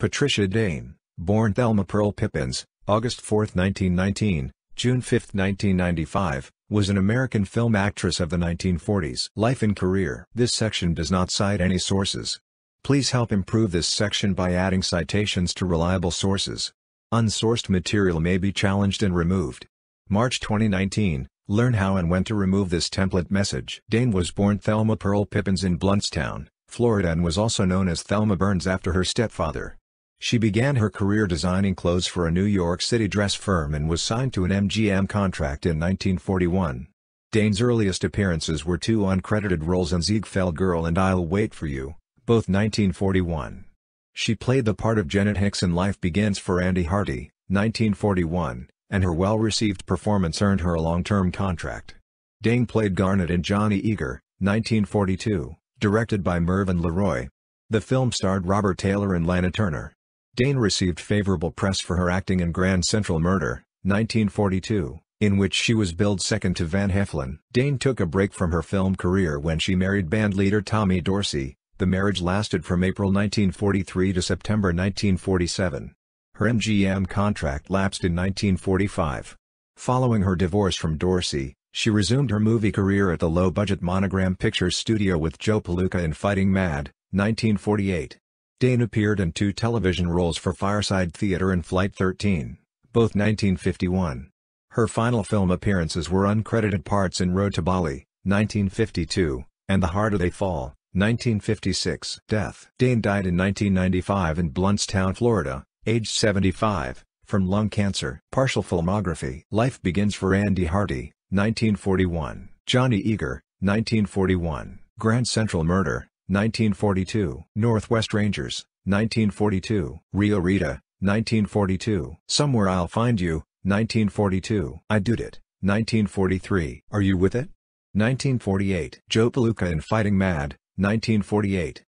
Patricia Dane, born Thelma Pearl Pippins, August 4, 1919, June 5, 1995, was an American film actress of the 1940s. Life and career. This section does not cite any sources. Please help improve this section by adding citations to reliable sources. Unsourced material may be challenged and removed. March 2019, learn how and when to remove this template message. Dane was born Thelma Pearl Pippins in Blountstown, Florida and was also known as Thelma Burns after her stepfather. She began her career designing clothes for a New York City dress firm and was signed to an MGM contract in 1941. Dane's earliest appearances were two uncredited roles in Ziegfeld Girl and I'll Wait for You, both 1941. She played the part of Janet Hicks in Life Begins for Andy Hardy, 1941, and her well-received performance earned her a long-term contract. Dane played Garnet in Johnny Eager, 1942, directed by Mervyn LeRoy. The film starred Robert Taylor and Lana Turner. Dane received favorable press for her acting in Grand Central Murder, 1942, in which she was billed second to Van Heflin. Dane took a break from her film career when she married bandleader Tommy Dorsey, the marriage lasted from April 1943 to September 1947. Her MGM contract lapsed in 1945. Following her divorce from Dorsey, she resumed her movie career at the low-budget Monogram Pictures studio with Joe Palooka in Fighting Mad, 1948. Dane appeared in two television roles for Fireside Theatre and Flight 13, both 1951. Her final film appearances were uncredited parts in Road to Bali, 1952, and The Harder They Fall, 1956. Death Dane died in 1995 in Blountstown, Florida, aged 75, from lung cancer. Partial filmography Life Begins for Andy Hardy, 1941. Johnny Eager, 1941. Grand Central Murder, 1942. Northwest Rangers, 1942. Rio Rita, 1942. Somewhere I'll Find You, 1942. I Did It, 1943. Are You With It? 1948. Joe Palooka in Fighting Mad, 1948.